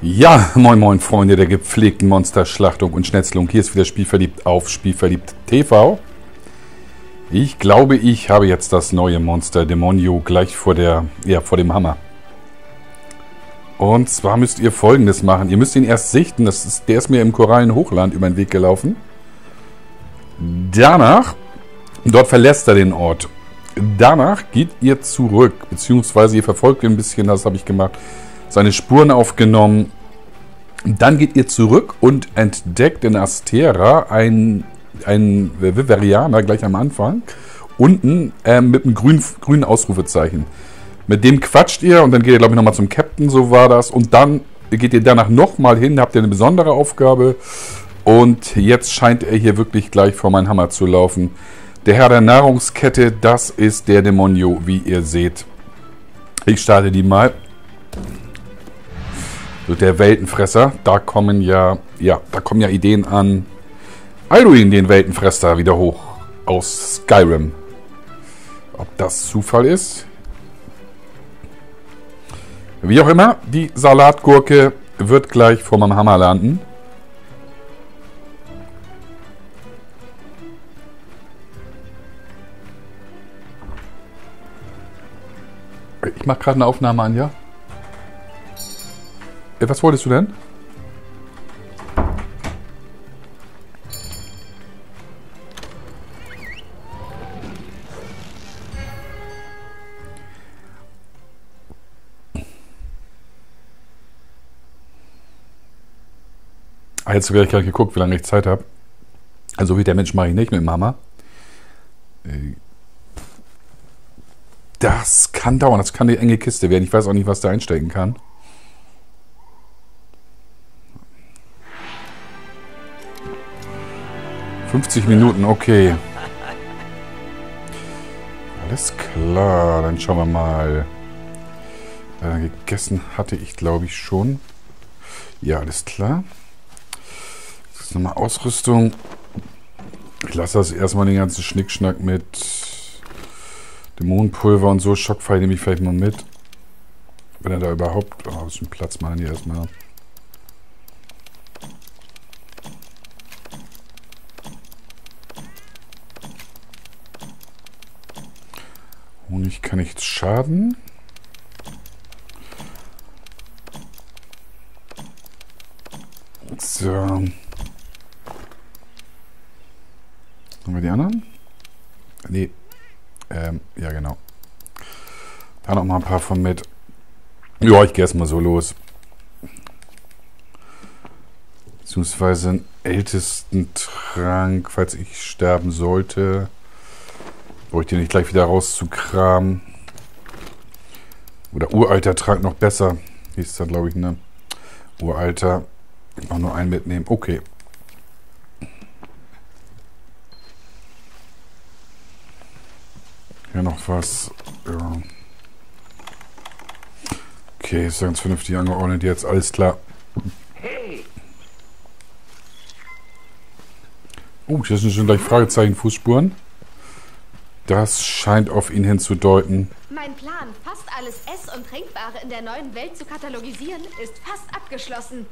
Ja, moin moin Freunde der gepflegten Monsterschlachtung und Schnetzelung. Hier ist wieder Spielverliebt auf Spielverliebt TV. Ich glaube, ich habe jetzt das neue Monster Demonio gleich vor der, ja, vor dem Hammer. Und zwar müsst ihr folgendes machen. Ihr müsst ihn erst sichten. Das ist, der ist mir im Korallenhochland über den Weg gelaufen. Danach, dort verlässt er den Ort. Danach geht ihr zurück, beziehungsweise ihr verfolgt ihn ein bisschen, das habe ich gemacht seine Spuren aufgenommen. Dann geht ihr zurück und entdeckt in Astera ein, ein Viverianer gleich am Anfang. Unten äh, mit einem grünen, grünen Ausrufezeichen. Mit dem quatscht ihr und dann geht ihr, glaube ich, nochmal zum Captain, so war das. Und dann geht ihr danach nochmal hin, habt ihr eine besondere Aufgabe. Und jetzt scheint er hier wirklich gleich vor meinen Hammer zu laufen. Der Herr der Nahrungskette, das ist der Dämonio, wie ihr seht. Ich starte die mal. So der Weltenfresser, da kommen ja, ja, da kommen ja Ideen an Alduin, den Weltenfresser, wieder hoch aus Skyrim. Ob das Zufall ist? Wie auch immer, die Salatgurke wird gleich vor meinem Hammer landen. Ich mache gerade eine Aufnahme an, ja? Äh, was wolltest du denn? Ah, jetzt habe ich gerade geguckt, wie lange ich Zeit habe. Also wie der Mensch mache ich nicht mit Mama. Äh, das kann dauern, das kann eine enge Kiste werden. Ich weiß auch nicht, was da einstecken kann. 50 Minuten, okay. Alles klar, dann schauen wir mal. Äh, gegessen hatte ich, glaube ich, schon. Ja, alles klar. Ist nochmal Ausrüstung. Ich lasse das erstmal den ganzen Schnickschnack mit Dämonenpulver und so. Schockpfeil nehme ich vielleicht mal mit. Wenn er da überhaupt... Oh, ist ein Platz machen hier erstmal. Honig kann nichts schaden. So. Haben wir die anderen? Nee. Ähm, ja, genau. Da noch mal ein paar von mit. Ja, ich gehe erstmal so los. Beziehungsweise einen ältesten Trank, falls ich sterben sollte. Brauche ich den nicht gleich wieder rauszukramen. Oder uralter Trank noch besser. Hieß da, glaube ich, ne? Uralter. Mache nur einen mitnehmen. Okay. Hier noch was. Ja. Okay, ist ganz vernünftig angeordnet jetzt. Alles klar. Oh, hier sind schon gleich Fragezeichen, Fußspuren. Das scheint auf ihn hinzudeuten. Mein Plan, fast alles Ess- und Trinkbare in der neuen Welt zu katalogisieren, ist fast abgeschlossen.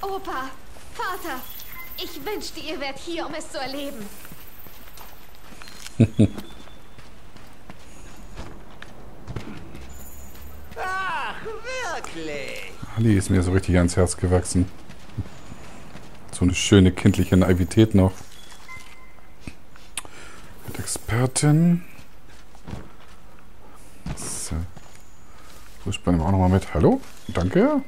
Opa, Vater, ich wünschte, ihr wärt hier, um es zu erleben. Ach, wirklich? Ali ist mir so richtig ans Herz gewachsen. So eine schöne kindliche Naivität noch. Mit Expertin. So. Fußball auch nochmal mit. Hallo? Danke.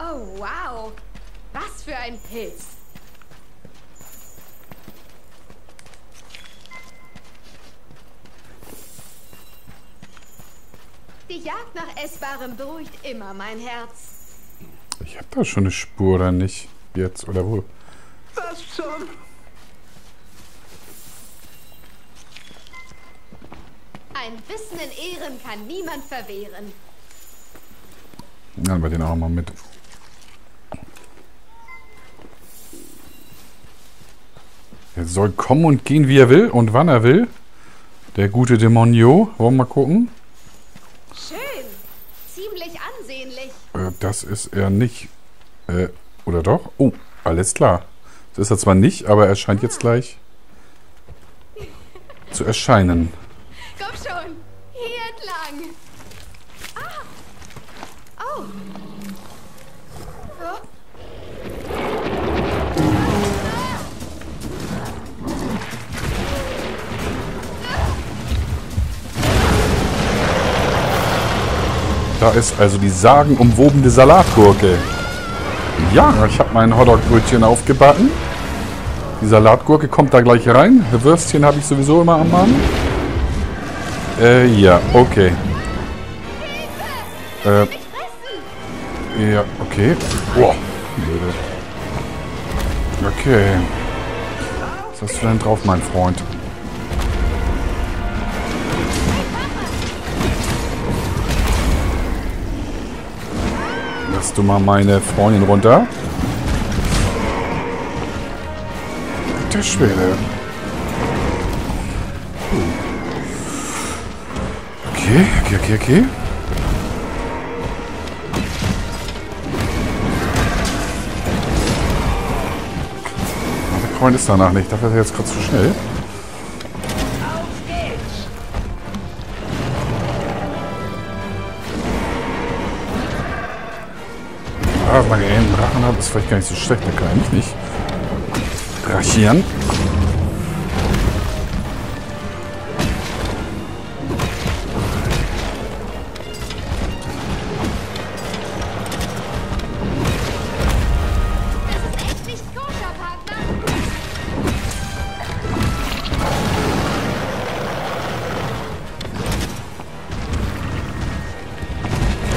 Oh, wow. Was für ein Pilz. Die Jagd nach Essbarem beruhigt immer mein Herz. Ich hab da schon eine Spur, oder nicht? Jetzt oder wo? Was schon? Ein Wissen in Ehren kann niemand verwehren. Dann wir den auch mal mit. Er soll kommen und gehen, wie er will und wann er will. Der gute Dämonio. Wollen wir mal gucken. Das ist er nicht. Äh, oder doch? Oh, alles klar. Das ist er zwar nicht, aber er scheint jetzt gleich zu erscheinen. Komm schon. Da ist also die sagenumwobene Salatgurke. Ja, ich habe mein Hotdog-Brötchen aufgebacken. Die Salatgurke kommt da gleich rein. Würstchen habe ich sowieso immer am Mann. Äh, ja, okay. Äh, ja, okay. Boah, blöde. Okay. Was hast du denn drauf, mein Freund? Du mal meine Freundin runter. Der Schwede. Okay, okay, okay, okay. Der Freund ist danach nicht. Dafür ist er jetzt gerade zu schnell. Ist vielleicht gar nicht so schlecht. Da kann mich nicht Partner.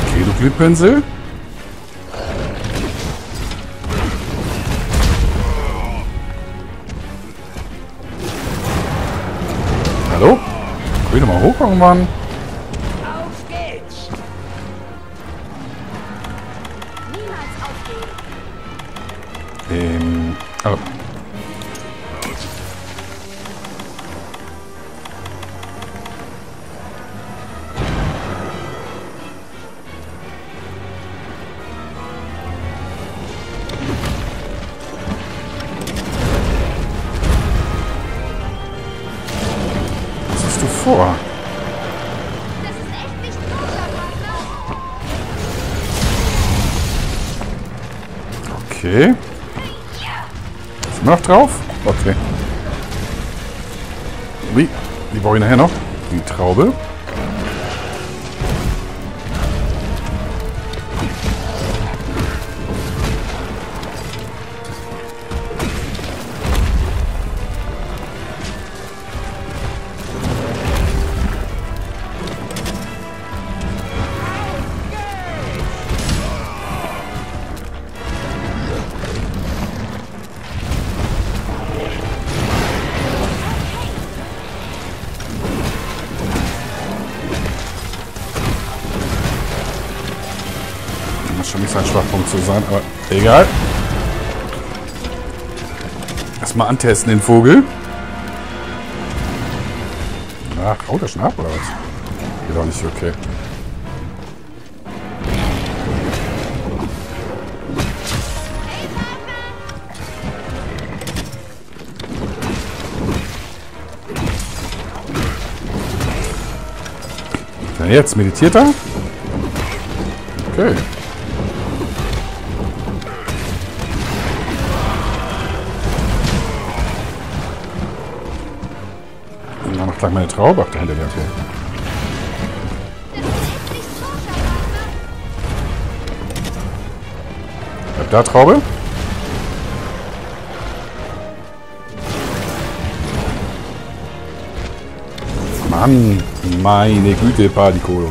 Okay, du. Will ich mal hoch irgendwann? Drauf? Okay. Wie? Die ich nachher noch. Die Traube. Nicht sein Schwachpunkt zu sein, aber egal. Erstmal antesten den Vogel. Ach, haut er schon ab oder was? Geht auch nicht okay. Jetzt, meditiert er? Okay. Gleich meine Traube. Dahinter der koscher, Partner. Bleib da, Traube. Mann, meine Güte, Padikolo.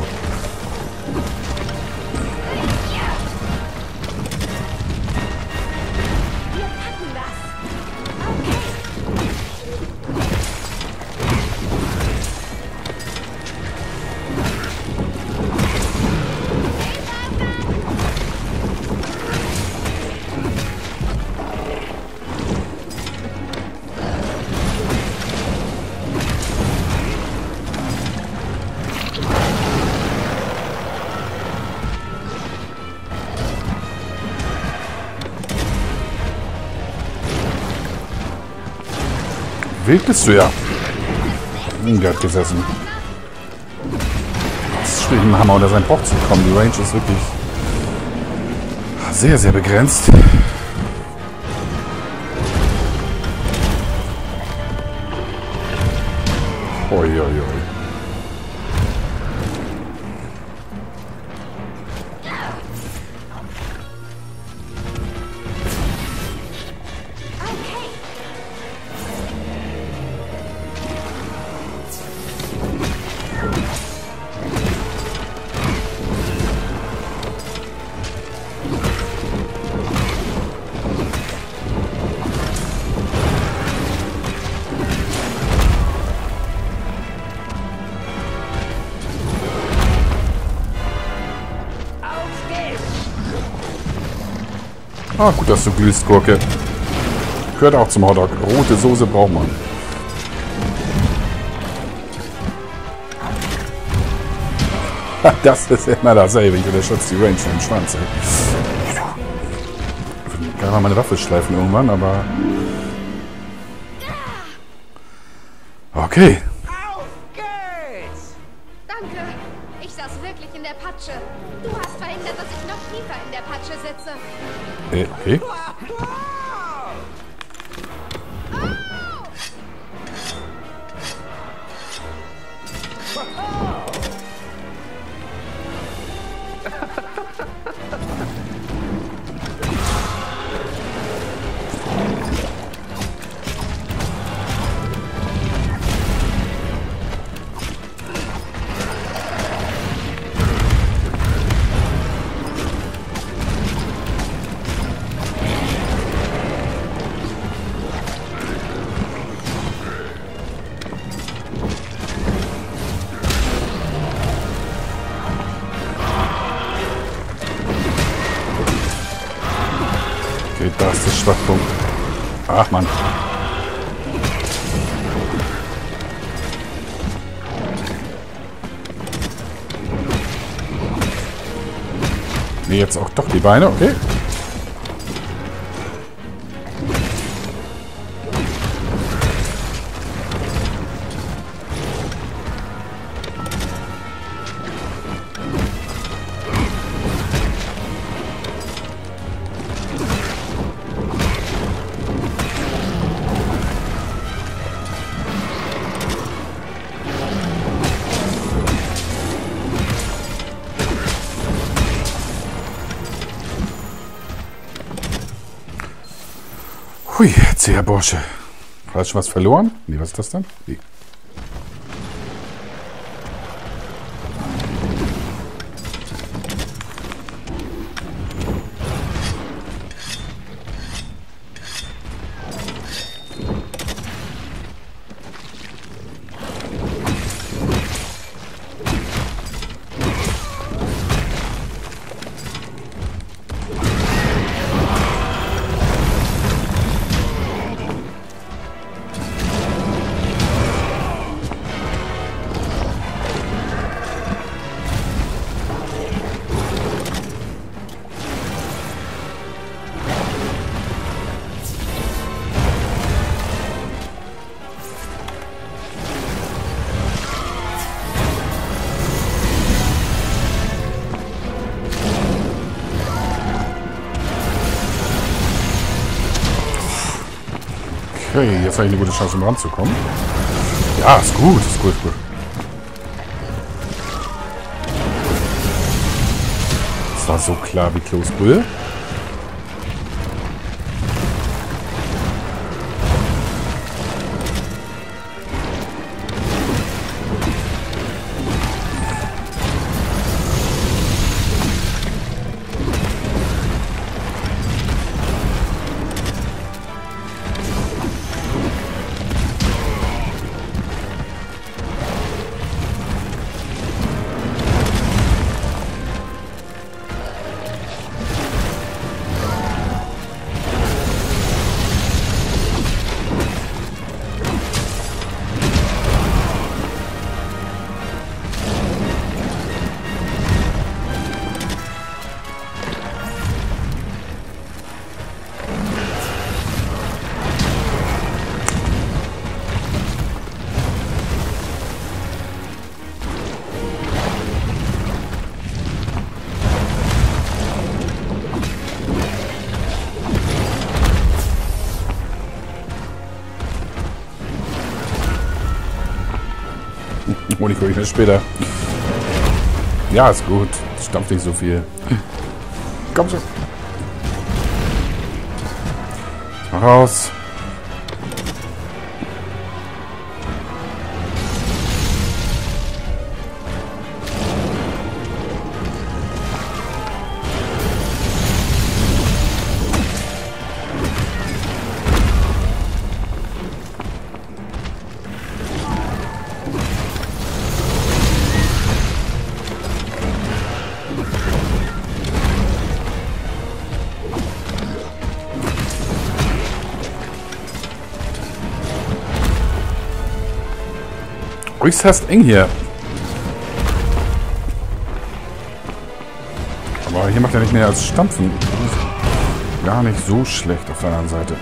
Wild bist du ja. Hm, der hat gesessen. Es ist schwierig, dem Hammer unter seinen Bauch zu kommen. Die Range ist wirklich sehr, sehr begrenzt. Oi, oi, oi. Ah, gut, dass du glühst, Gurke. Gehört auch zum Hotdog. Rote Soße braucht man. Das ist immer dasselbe. Ich unterschätze die Range dem Schwanz. Ey. Ich gerne mal meine Waffe schleifen irgendwann, aber... Okay. Äh, okay. Schwachpunkt. Ach, Mann. Nee, jetzt auch doch die Beine, okay. Bursche. Hast du was verloren? Nee, was ist das denn? Nee. Okay, jetzt habe ich eine gute Chance, um ranzukommen. Ja, ist gut, ist gut, ist gut. Das war so klar wie Kloßbrühe. Hole ich mir später. Ja, ist gut. Stampft nicht so viel. Komm schon. Mal raus. Äußerst eng hier. Aber hier macht er nicht mehr als Stampfen. Gar nicht so schlecht auf der anderen Seite.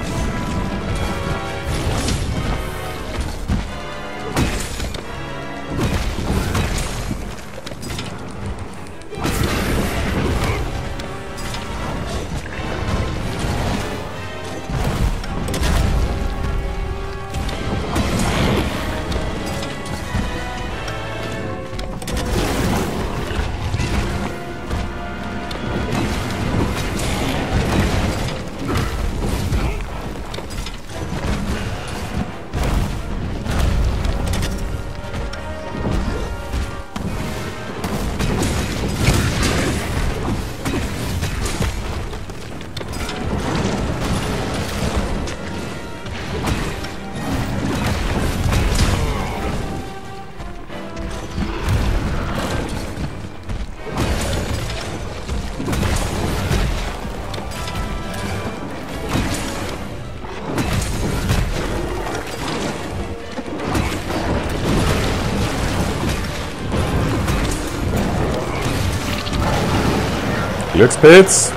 Glückspilz.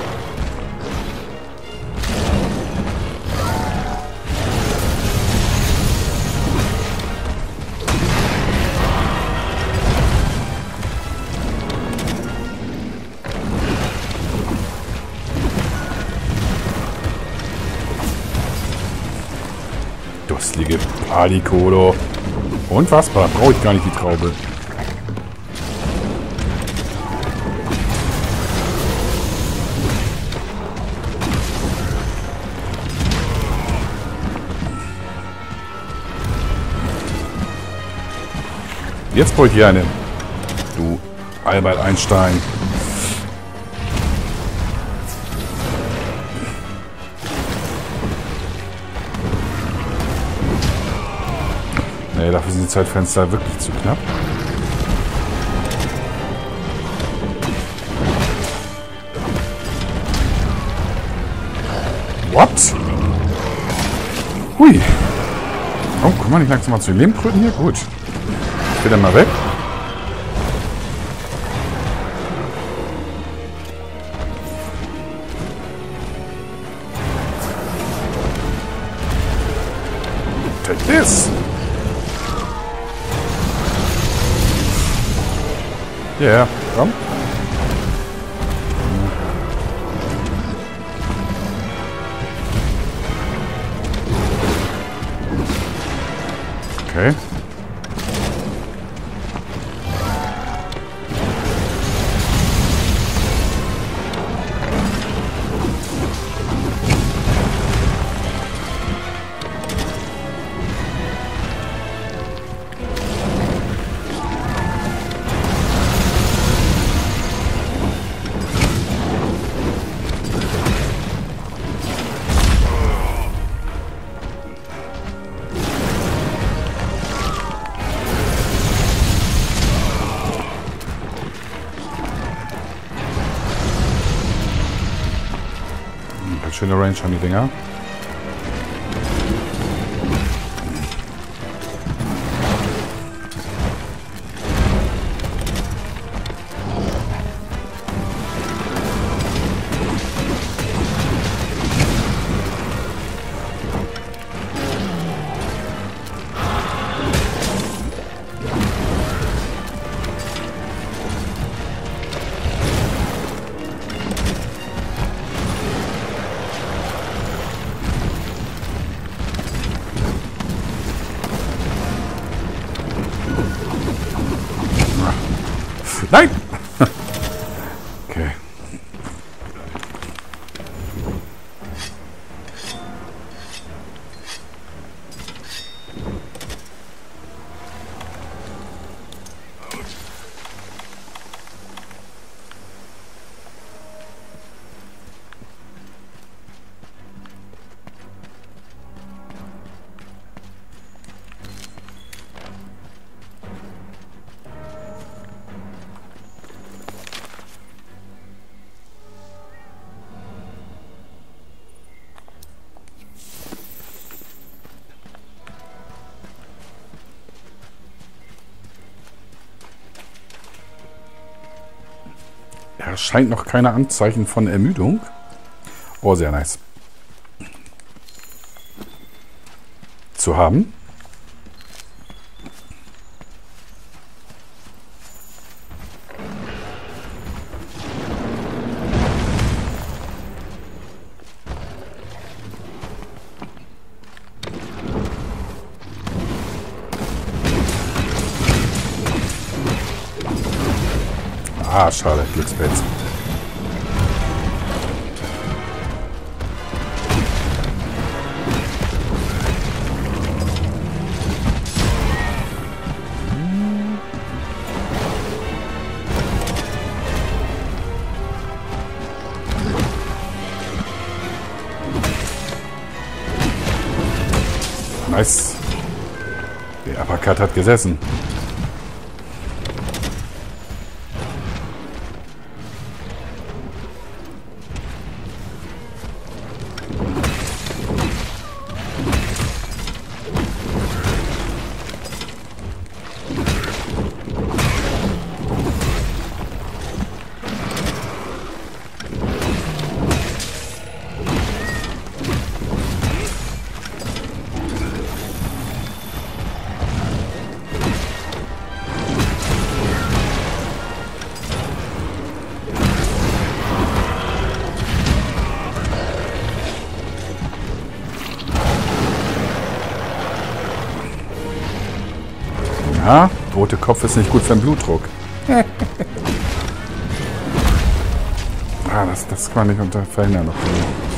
Durstige Palikolo. Unfassbar. Brauche ich gar nicht die Traube. Jetzt brauche ich hier einen. Du Albert Einstein. Nee, dafür sind die Zeitfenster wirklich zu knapp. What? Hui. Oh, guck mal, nicht langsam mal zu den Lehmkröten hier? Gut. Bitte mal weg. Take this. Ja, yeah, komm. Okay. Schöne Range haben die Scheint noch keine Anzeichen von Ermüdung. Oh, sehr nice. Zu haben. Schade, Glückspilz. Nice. Der Uppercut hat gesessen. Rote Kopf ist nicht gut für den Blutdruck. ah, das, das kann ich unter verhindern noch.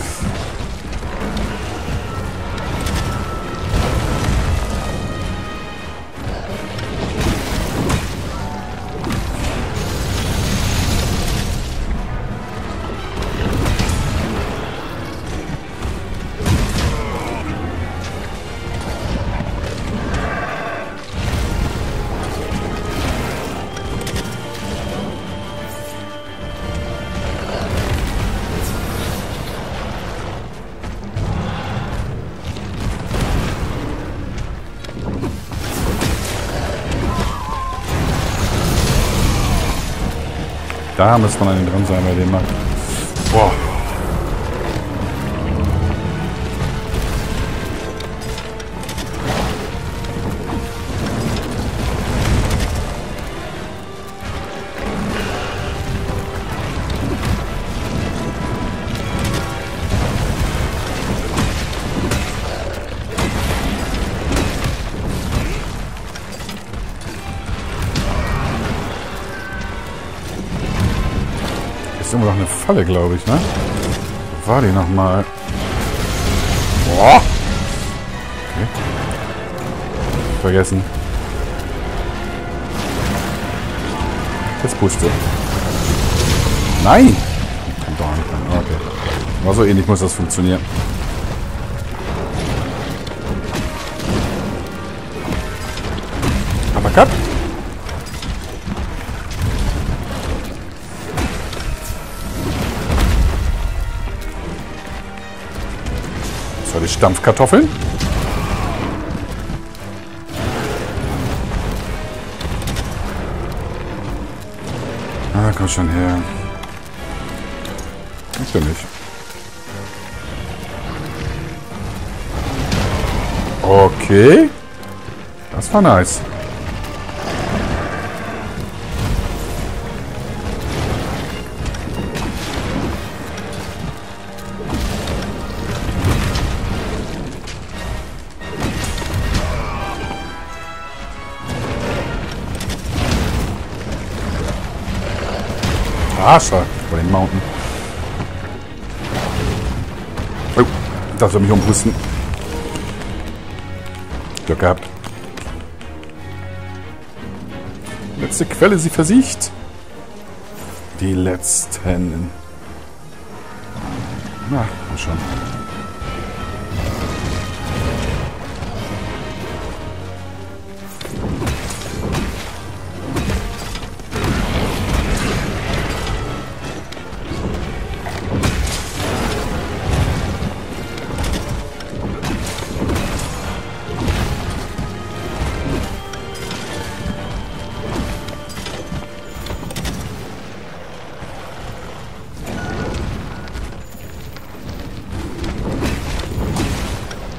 Da muss man an den dran sein bei dem Markt. Ist immer noch eine Falle, glaube ich, ne? War die nochmal? Boah! Okay. Vergessen. Jetzt puste. Nein! Kommt doch nicht an. Okay. War so ähnlich muss das funktionieren. Aber Cut! Stampfkartoffeln. Ah, komm schon her. Ist ja nicht. Okay. Das war nice. Verarscher vor den Mountain. Oh, das soll mich umrüsten. Glück gehabt. Letzte Quelle, sie versiegt. Die letzten. Na, schon.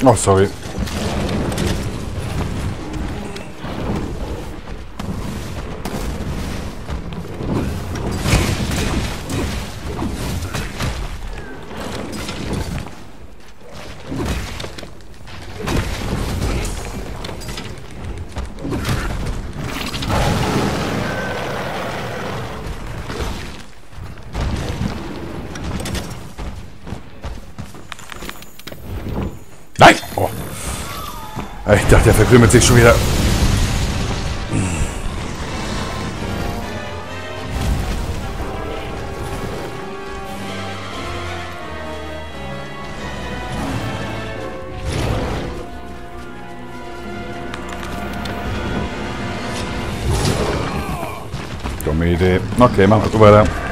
Oh, sorry. Ich dachte, der verkrümelt sich schon wieder. Dumme Idee. Okay, machen wir so weiter.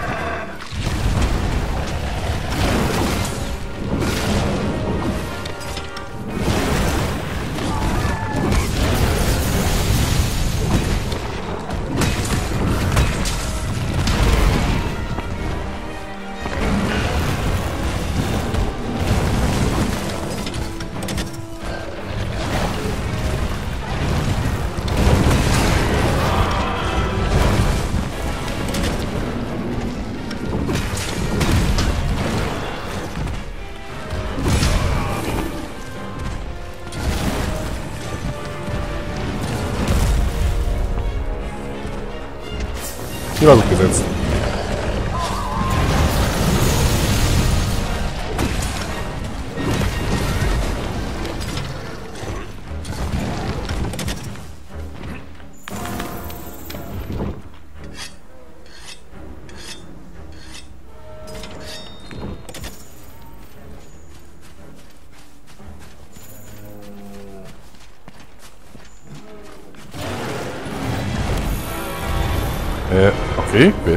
Die war gut gesetzt.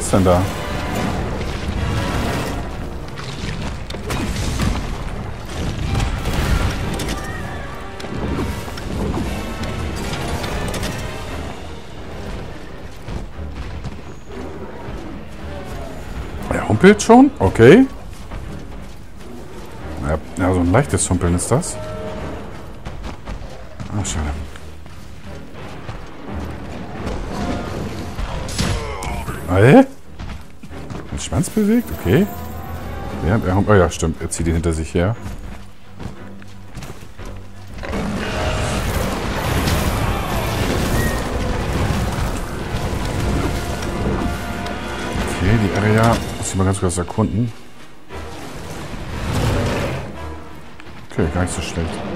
Ist denn da? Er humpelt schon? Okay. Ja, so ein leichtes Humpeln ist das. Ah, schade. Hä? Schwanz bewegt? Okay. Ja, er, oh ja, stimmt. Er zieht ihn hinter sich her. Okay, die Area muss ich mal ganz kurz erkunden. Okay, gar nicht so schlecht.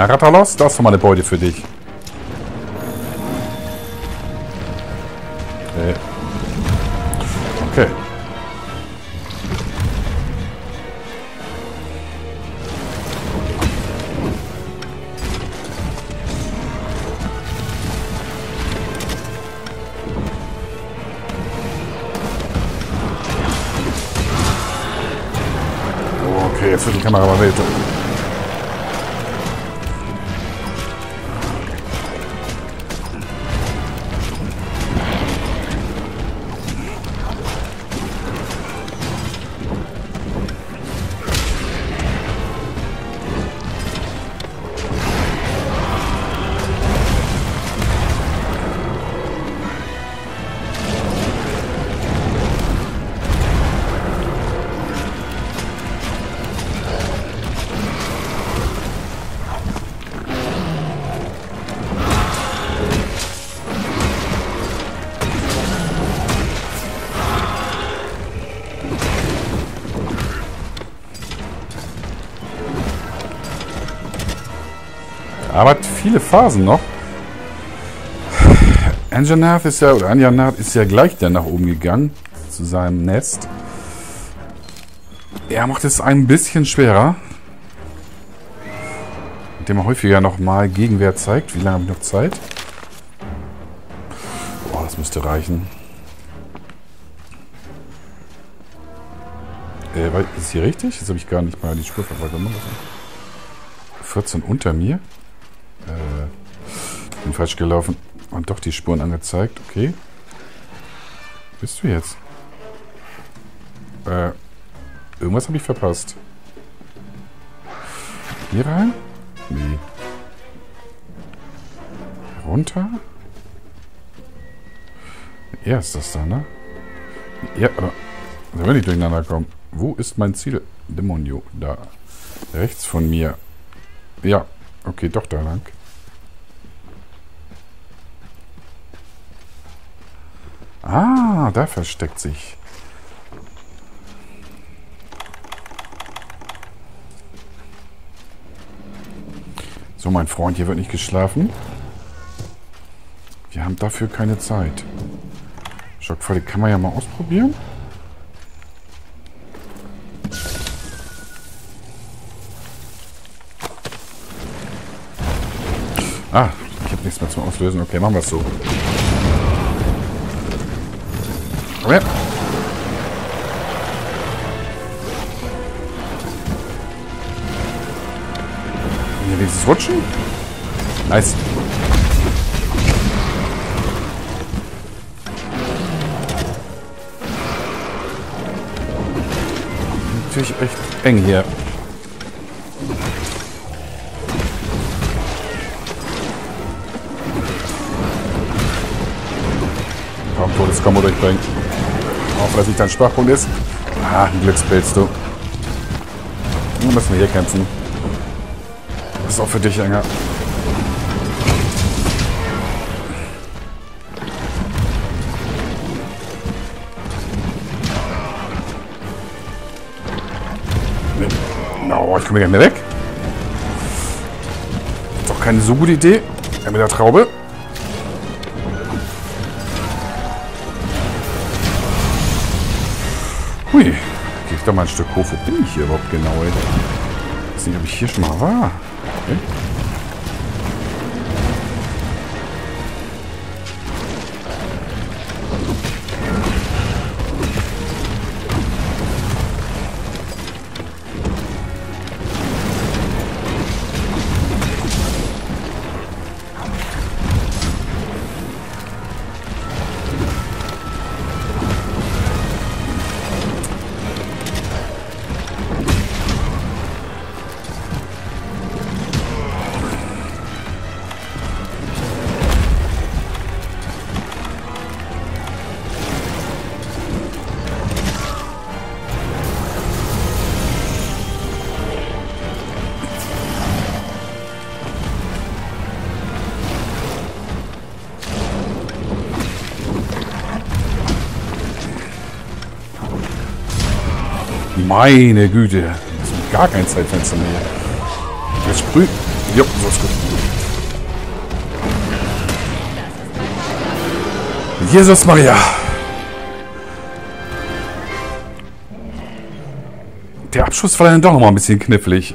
Na, Rattalos, da ist doch mal eine Beute für dich. Aber hat viele Phasen noch. Anjanath ist ja, oder Anjanath ist ja gleich dann nach oben gegangen zu seinem Nest. Er macht es ein bisschen schwerer. Indem er häufiger nochmal Gegenwehr zeigt. Wie lange habe ich noch Zeit? Boah, das müsste reichen. Äh, ist hier richtig? Jetzt habe ich gar nicht mal die Spur verfolgt. 14 unter mir. Äh, bin falsch gelaufen. Und doch die Spuren angezeigt. Okay. Bist du jetzt? Äh, irgendwas habe ich verpasst. Hier rein? Nee. Runter? Er ist das da, ne? Ja, aber da will ich durcheinander kommen. Wo ist mein Ziel? Demonio, da. Rechts von mir. Ja, okay, doch da lang. Ah, da versteckt sich. So, mein Freund, hier wird nicht geschlafen. Wir haben dafür keine Zeit. Schockfalle kann man ja mal ausprobieren. Ah, ich habe nichts mehr zum Auslösen. Okay, machen wir es so. Komm her. Hier dieses Rutschen. Nice. Natürlich echt eng hier. Kaum Todeskombo durchbringen. Auch weil es nicht dein Schwachpunkt ist. Ah, ein Glückspilz, du. Dann müssen wir hier kämpfen. Das ist auch für dich enger. Oh, ich komme gar nicht mehr weg. Ist doch keine so gute Idee. Ja, mit der Traube. Ich da mal ein Stück hoch. Wo bin ich hier überhaupt genau, ey? Ich weiß nicht, ob ich hier schon mal war. Okay. Meine Güte. Gar kein Zeitfenster mehr. Jetzt sprüht. Jo, so ist gut. Jesus Maria. Der Abschuss war dann doch noch mal ein bisschen knifflig.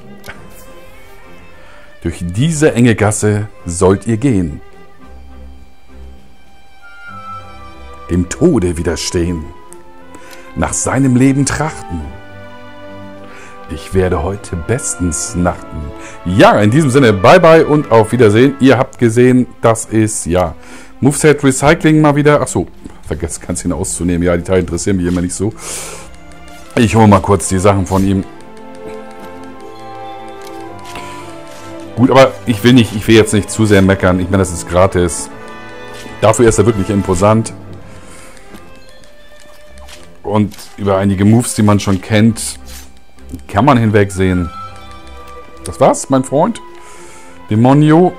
Durch diese enge Gasse sollt ihr gehen. Dem Tode widerstehen. Nach seinem Leben trachten. Ich werde heute bestens nachten. Ja, in diesem Sinne, bye bye und auf Wiedersehen. Ihr habt gesehen, das ist, ja, Moveset Recycling mal wieder. Achso, vergesst ganz ihn auszunehmen. Ja, die Teile interessieren mich immer nicht so. Ich hole mal kurz die Sachen von ihm. Gut, aber ich will nicht, ich will jetzt nicht zu sehr meckern. Ich meine, das ist gratis. Dafür ist er wirklich imposant. Und über einige Moves, die man schon kennt, kann man hinwegsehen. Das war's, mein Freund. Demonio.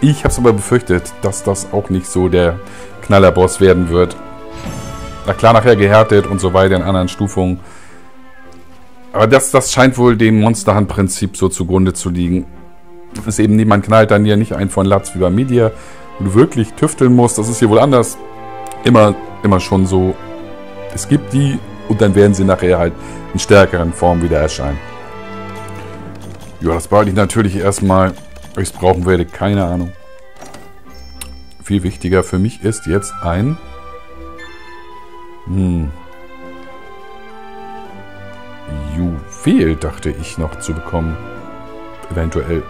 Ich habe es aber befürchtet, dass das auch nicht so der Knallerboss werden wird. Na klar, nachher gehärtet und so weiter in anderen Stufungen. Aber das, das scheint wohl dem Monsterhand-Prinzip so zugrunde zu liegen. Das ist eben niemand knallt dann hier nicht ein von Latz wie bei Media, wo du wirklich tüfteln musst. Das ist hier wohl anders. Immer, immer schon so. Es gibt die und dann werden sie nachher halt in stärkeren Formen wieder erscheinen. Ja, das behalte ich natürlich erstmal. Ich es brauchen werde, keine Ahnung. Viel wichtiger für mich ist jetzt ein... Hm, Juwel, dachte ich, noch zu bekommen. Eventuell.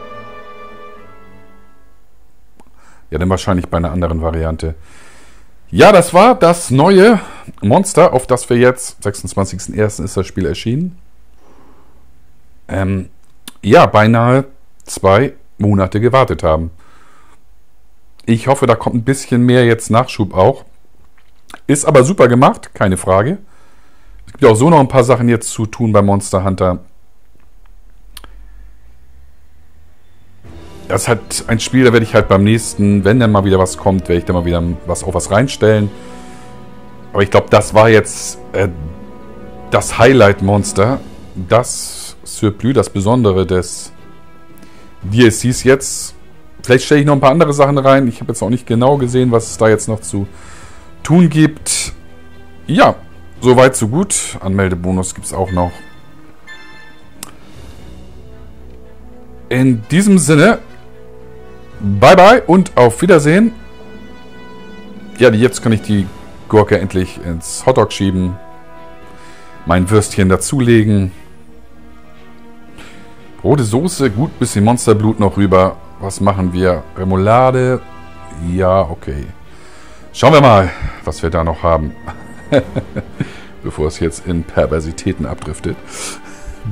Ja, dann wahrscheinlich bei einer anderen Variante. Ja, das war das neue Monster, auf das wir jetzt, 26.01. ist das Spiel erschienen. Ähm, ja, beinahe zwei Monate gewartet haben. Ich hoffe, da kommt ein bisschen mehr jetzt Nachschub auch. Ist aber super gemacht, keine Frage gibt ja auch so noch ein paar Sachen jetzt zu tun bei Monster Hunter. Das ist halt ein Spiel, da werde ich halt beim nächsten, wenn dann mal wieder was kommt, werde ich da mal wieder was auf was reinstellen. Aber ich glaube, das war jetzt äh, das Highlight-Monster. Das Surplus, das Besondere des DLCs jetzt. Vielleicht stelle ich noch ein paar andere Sachen rein. Ich habe jetzt auch nicht genau gesehen, was es da jetzt noch zu tun gibt. Ja, Soweit, so gut. Anmeldebonus gibt es auch noch. In diesem Sinne, bye bye und auf Wiedersehen. Ja, jetzt kann ich die Gurke endlich ins Hotdog schieben. Mein Würstchen dazulegen. Rote Soße, gut, bisschen Monsterblut noch rüber. Was machen wir? Remoulade. Ja, okay. Schauen wir mal, was wir da noch haben. Bevor es jetzt in Perversitäten abdriftet.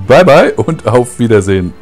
Bye bye und auf Wiedersehen.